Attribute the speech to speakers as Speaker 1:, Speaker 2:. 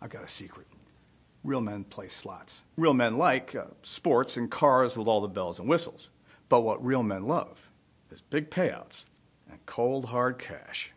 Speaker 1: I've got a secret. Real men play slots. Real men like uh, sports and cars with all the bells and whistles. But what real men love is big payouts and cold, hard cash.